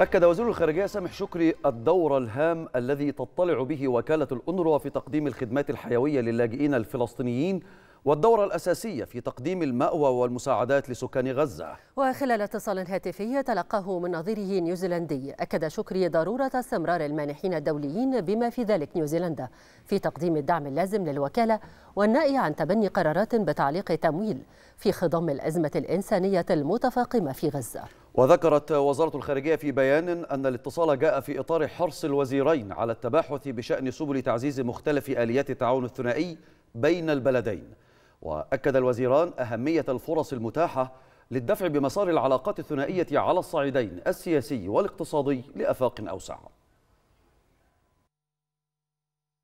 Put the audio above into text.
أكد وزير الخارجية سامح شكري الدور الهام الذي تطلع به وكالة الأنروا في تقديم الخدمات الحيوية للاجئين الفلسطينيين والدور الأساسية في تقديم المأوى والمساعدات لسكان غزة. وخلال اتصال هاتفي تلقاه من نظيره نيوزيلندي أكد شكري ضرورة استمرار المانحين الدوليين بما في ذلك نيوزيلندا في تقديم الدعم اللازم للوكالة والنأي عن تبني قرارات بتعليق تمويل في خضم الأزمة الإنسانية المتفاقمة في غزة. وذكرت وزارة الخارجية في بيان أن الاتصال جاء في إطار حرص الوزيرين على التباحث بشأن سبل تعزيز مختلف آليات التعاون الثنائي بين البلدين. وأكد الوزيران أهمية الفرص المتاحة للدفع بمسار العلاقات الثنائية على الصعيدين السياسي والاقتصادي لأفاق أوسع.